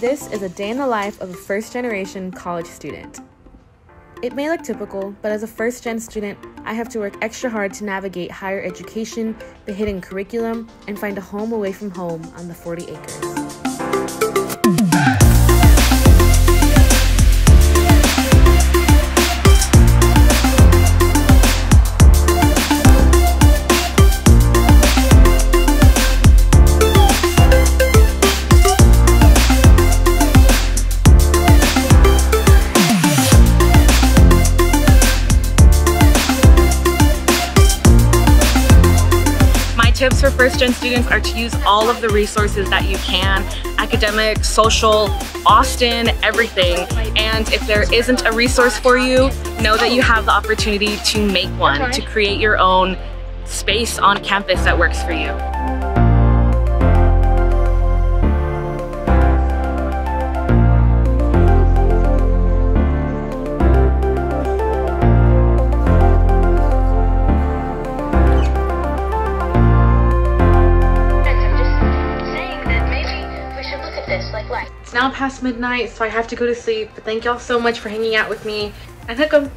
This is a day in the life of a first generation college student. It may look typical, but as a first gen student, I have to work extra hard to navigate higher education, the hidden curriculum, and find a home away from home on the 40 acres. Tips for first gen students are to use all of the resources that you can, academic, social, Austin, everything. And if there isn't a resource for you, know that you have the opportunity to make one, to create your own space on campus that works for you. It's now past midnight, so I have to go to sleep. But thank y'all so much for hanging out with me. And hook 'em!